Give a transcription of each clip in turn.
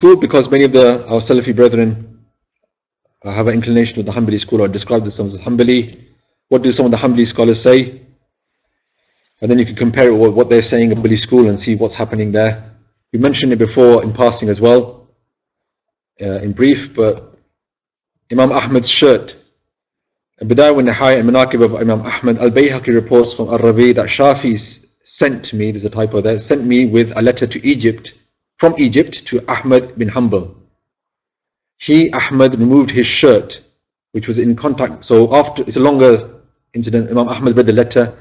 because many of the our Salafi brethren uh, have an inclination with the Hanbali school or describe themselves as Hanbali. What do some of the Hanbali scholars say? And then you can compare it with what they're saying in Hanbali school and see what's happening there. We mentioned it before in passing as well, uh, in brief, but Imam Ahmad's shirt. Bidayah wa Nihaya and Manaqib of Imam Ahmad, Al-Bayhaqi reports from Al-Rabi that Shafi sent me, there's a typo there, sent me with a letter to Egypt, from Egypt to Ahmad bin Hanbal. He, Ahmad, removed his shirt, which was in contact, so after, it's a longer incident, Imam Ahmad read the letter,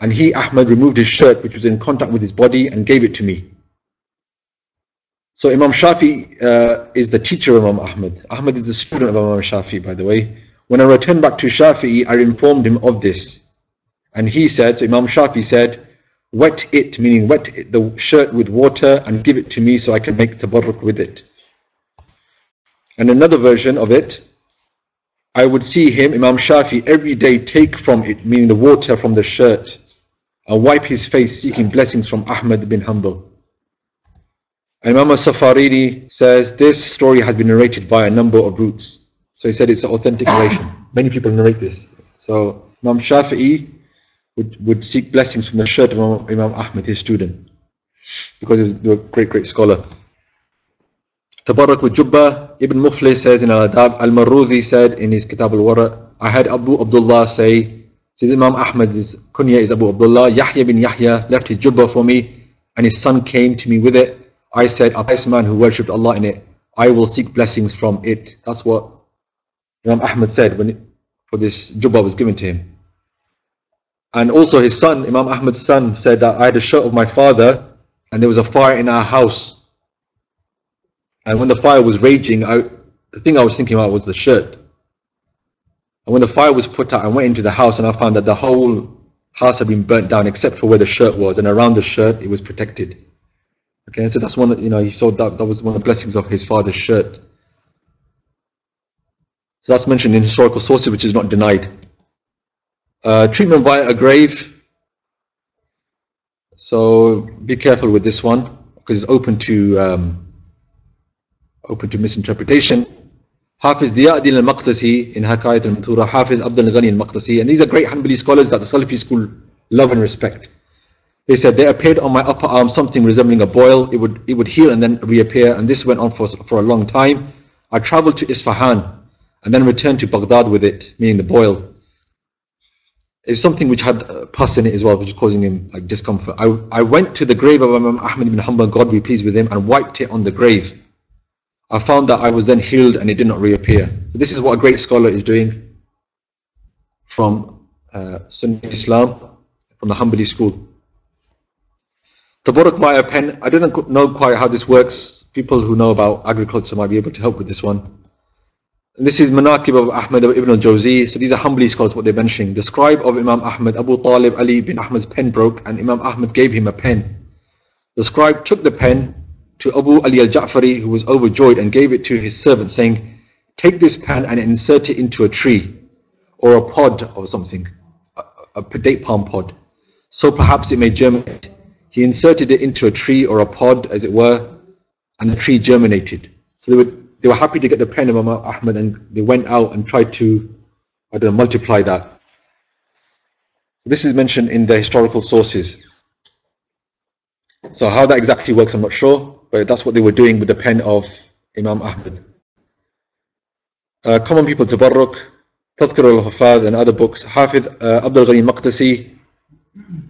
and he, Ahmad, removed his shirt, which was in contact with his body, and gave it to me. So Imam Shafi uh, is the teacher of Imam Ahmad. Ahmad is the student of Imam Shafi, by the way. When I returned back to Shafi, I informed him of this. And he said, so Imam Shafi said, wet it, meaning wet the shirt with water and give it to me so I can make tabarruk with it. And another version of it, I would see him, Imam Shafi, every day take from it, meaning the water from the shirt, and wipe his face seeking blessings from Ahmad bin Hanbal. Imam al-Saffarini says this story has been narrated by a number of routes. So he said it's an authentic narration. Many people narrate this. So Imam Shafi'i would, would seek blessings from the shirt of Imam, Ahmad, his student, because he was a great, great scholar. Tabarruk with Jubba, Ibn Muflih says in Al-Adab, Al-Marudhi said in his Kitab al-Wara, I had Abu Abdullah say, says Imam Ahmad's kunya is Abu Abdullah, Yahya bin Yahya left his Jubba for me, and his son came to me with it. I said, a pious man who worshipped Allah in it, I will seek blessings from it. That's what Imam Ahmad said when for this jubba was given to him. And also his son, Imam Ahmad's son, said that I had a shirt of my father and there was a fire in our house. And when the fire was raging, I, the thing I was thinking about was the shirt. And when the fire was put out, I went into the house and I found that the whole house had been burnt down except for where the shirt was. And around the shirt, it was protected. Okay, so that's one, you know, he saw that that was one of the blessings of his father's shirt. So that's mentioned in historical sources, which is not denied. Uh, treatment via a grave. So be careful with this one because it's open to um, open to misinterpretation. Hafiz Diya'adil al-Maqdisi in Hikayat al-Manthura, Hafiz Abdul Ghani al-Maqdisi, and these are great Hanbali scholars that the Salafi school love and respect. They said there appeared on my upper arm something resembling a boil. It would it would heal and then reappear, and this went on for for a long time. I traveled to Isfahan and then returned to Baghdad with it, meaning the boil. It's something which had pus in it as well, which was causing him like discomfort. I, I went to the grave of Imam Ahmad ibn Hanbal, God be pleased with him, and wiped it on the grave. I found that I was then healed and it did not reappear. This is what a great scholar is doing from uh, Sunni Islam, from the Hanbali school. Tabarruk via pen. I don't know quite how this works. People who know about agriculture might be able to help with this one. This is Manaqib of Ahmad ibn al-Jawzi. So these are Hanbali scholars, what they're mentioning. The scribe of Imam Ahmad, Abu Talib Ali bin Ahmad's pen broke and Imam Ahmad gave him a pen. The scribe took the pen to Abu Ali al-Ja'fari who was overjoyed and gave it to his servant saying, take this pen and insert it into a tree or a pod or something, a, a date palm pod. So perhaps it may germinate. He inserted it into a tree or a pod, as it were, and the tree germinated. So they were, they were happy to get the pen of Imam Ahmad and they went out and tried to, I don't know, multiply that. This is mentioned in the historical sources. So how that exactly works, I'm not sure, but that's what they were doing with the pen of Imam Ahmad. Uh, common people, Tabarruk, Tadhkir al-Hufad and other books, Hafid uh, Abdul Ghani Maqdisi,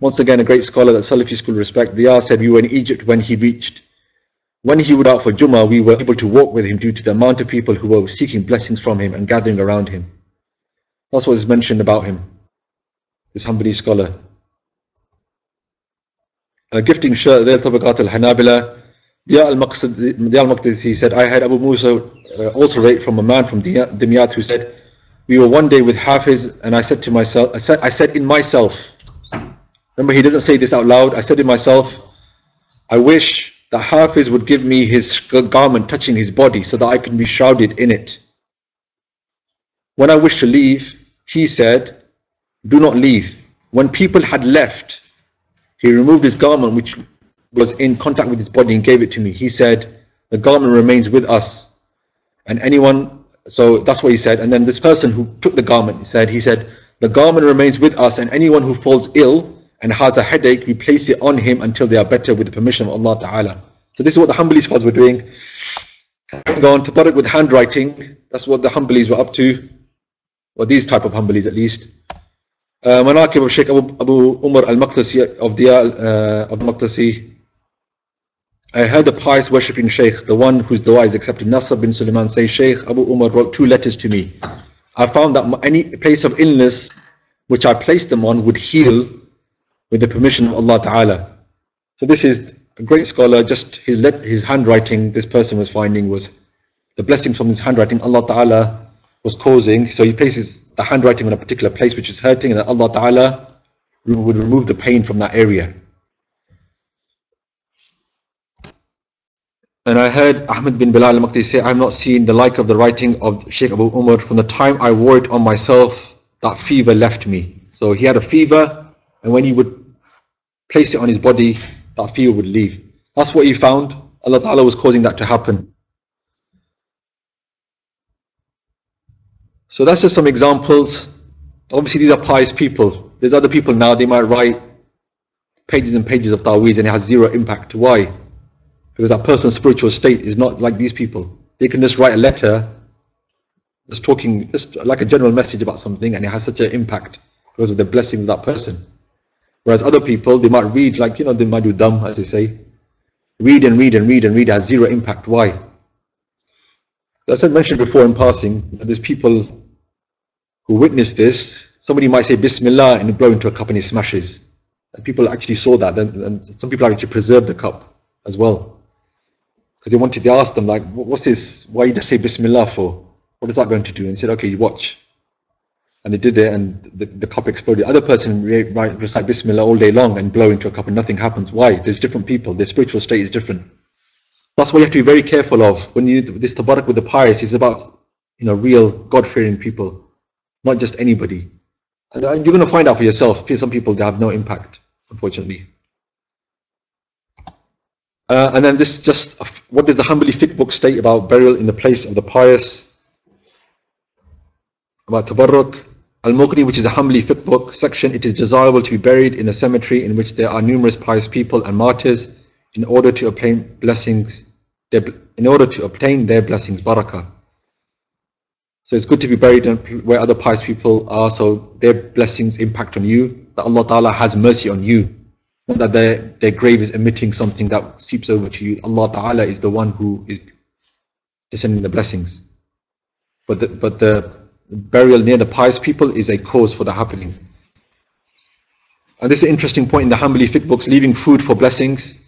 once again, a great scholar that Salafi school respect. Diyar said we were in Egypt when he reached. When he would out for Jummah, we were able to walk with him due to the amount of people who were seeking blessings from him and gathering around him. That's what is mentioned about him, this Hanbali scholar. A gifting shirt there, Tabaqat al-Hanabila. Diya al-Maqdisi said, I had Abu Musa uh, also rate from a man from Dimyat who said, we were one day with Hafiz and I said to myself, I said, I said in myself, Remember, he doesn't say this out loud. I said in myself, I wish that Hafiz would give me his garment touching his body so that I can be shrouded in it. When I wished to leave, he said, Do not leave. When people had left, he removed his garment which was in contact with his body and gave it to me. He said, the garment remains with us. And anyone, so that's what he said. And then this person who took the garment, he said, he said, the garment remains with us and anyone who falls ill and has a headache, we place it on him until they are better with the permission of Allah Ta'ala. So this is what the Hanbali scholars were doing. Going on, tabarruk with handwriting, that's what the Hanbalis were up to, or these type of Hanbalis at least. Uh, of Sheikh Abu, Abu Umar al-Maqdisi of uh, of Maqdisi. I heard the pious worshipping Sheikh, the one whose dua is accepted, Nasr bin Sulaiman, say, Sheikh Abu Umar wrote two letters to me. I found that any place of illness which I placed them on would heal with the permission of Allah Ta'ala. So this is a great scholar, just his, his handwriting this person was finding was the blessings from his handwriting Allah Ta'ala was causing. So he places the handwriting on a particular place which is hurting and Allah Ta'ala would remove the pain from that area. And I heard Ahmed bin Bilal al-Maqdi say, I have not seen the like of the writing of Sheikh Abu Umar. From the time I wore it on myself, that fever left me. So he had a fever, and when he would place it on his body, that fear would leave. That's what he found. Allah Ta'ala was causing that to happen. So that's just some examples. Obviously these are pious people. There's other people now, they might write pages and pages of ta'weez and it has zero impact. Why? Because that person's spiritual state is not like these people. They can just write a letter just talking, just like a general message about something and it has such an impact because of the blessings of that person. Whereas other people, they might read, like, you know, they might do dum, as they say. Read and read and read and read has zero impact. Why? As I mentioned before in passing, there's people who witness this. Somebody might say Bismillah and blow into a cup and it smashes. And people actually saw that. And, and some people actually preserved the cup as well. Because they wanted to ask them, like, what's this? Why you just say Bismillah for? What is that going to do? And said, okay, you watch and they did it and the, the cup exploded. The other person might recite Bismillah all day long and blow into a cup and nothing happens. Why? There's different people. Their spiritual state is different. That's why you have to be very careful of when you this tabarruk with the pious is about you know real God-fearing people, not just anybody. And uh, you're going to find out for yourself. Some people have no impact, unfortunately. Uh, and then this just what does the Hanbali fiqh book state about burial in the place of the pious? About tabarruk. Al-Mughni, which is a Hanbali fiqh book section, it is desirable to be buried in a cemetery in which there are numerous pious people and martyrs in order to obtain blessings, in order to obtain their blessings, barakah. So it's good to be buried where other pious people are, so their blessings impact on you, that Allah Ta'ala has mercy on you, not that their, their grave is emitting something that seeps over to you. Allah Ta'ala is the one who is descending the blessings. But the, but the burial near the pious people is a cause for the happening. And this is an interesting point in the Hanbali fiqh books, leaving food for blessings.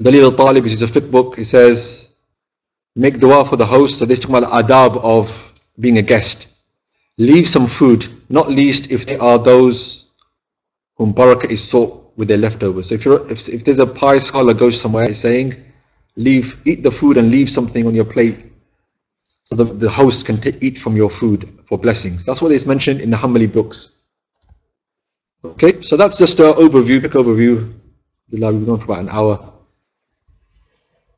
Dalil al-Talib, which is a fiqh book, he says, make dua for the host. So this is about adab of being a guest. Leave some food, not least if they are those whom barakah is sought with their leftovers. So if, you're, if, if there's a pious scholar goes somewhere, he's saying, leave, eat the food and leave something on your plate so the, the host can eat from your food for blessings. That's what is mentioned in the Hanbali books. Okay, so that's just an overview, quick overview. We've been going for about an hour.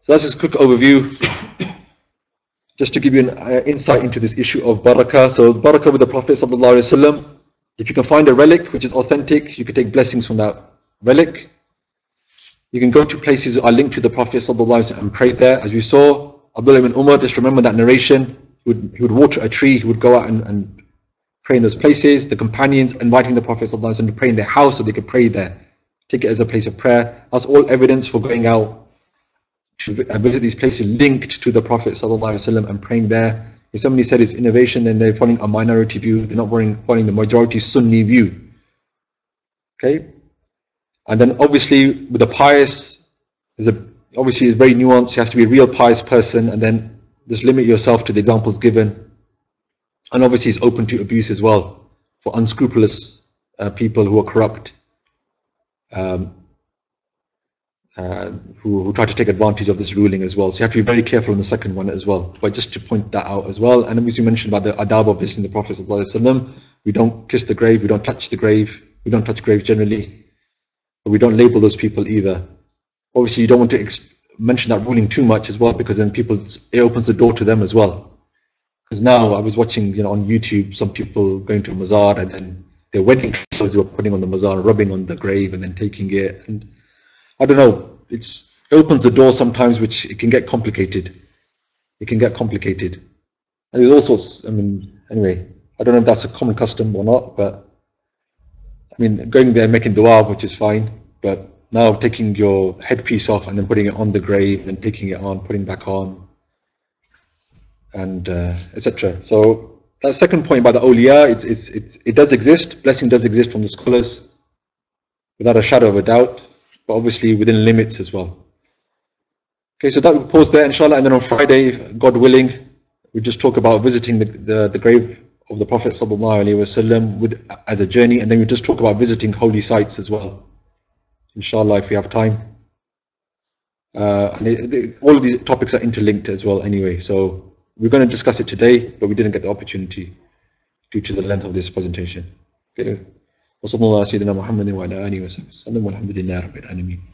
So that's just a quick overview, just to give you an uh, insight into this issue of barakah. So barakah with the Prophet sallallahu If you can find a relic which is authentic, you can take blessings from that relic. You can go to places that are linked to the Prophet sallallahu and pray there, as we saw. Abdullah ibn Umar, just remember that narration. He would, he would water a tree, he would go out and, and pray in those places. The companions inviting the Prophet ﷺ to pray in their house so they could pray there. Take it as a place of prayer. That's all evidence for going out to uh, visit these places linked to the Prophet ﷺ and praying there. If somebody said it's innovation, then they're following a minority view. They're not following the majority Sunni view. Okay? And then obviously with the pious, there's a obviously it's very nuanced. You have to be a real pious person and then just limit yourself to the examples given. And obviously it's open to abuse as well for unscrupulous uh, people who are corrupt, um, uh, who, who try to take advantage of this ruling as well. So you have to be very careful on the second one as well. But just to point that out as well. And as you mentioned about the adab of visiting the Prophet we don't kiss the grave, we don't touch the grave, we don't touch graves generally, but we don't label those people either obviously you don't want to mention that ruling too much as well because then people it opens the door to them as well. Because now I was watching, you know, on YouTube some people going to a mazar and then their wedding clothes were putting on the mazar, rubbing on the grave and then taking it. And I don't know, it's it opens the door sometimes, which it can get complicated. It can get complicated. And there's all sorts. I mean, anyway, I don't know if that's a common custom or not, but I mean, going there making dua, which is fine, but now taking your headpiece off and then putting it on the grave and taking it on, putting back on, and uh, etc. So that second point by the awliya, it's, it's, it's, it does exist. Blessing does exist from the scholars, without a shadow of a doubt, but obviously within limits as well. Okay, so that we pause there, inshallah, and then on Friday, God willing, we just talk about visiting the, the, the grave of the Prophet wasallam with as a journey, and then we just talk about visiting holy sites as well Inshallah, if we have time. Uh, and it, all of these topics are interlinked as well, anyway. So we're going to discuss it today, but we didn't get the opportunity due to the length of this presentation. Okay. وصلى الله على سيدنا محمد وعلى آله وصحبه وسلم والحمد لله رب العالمين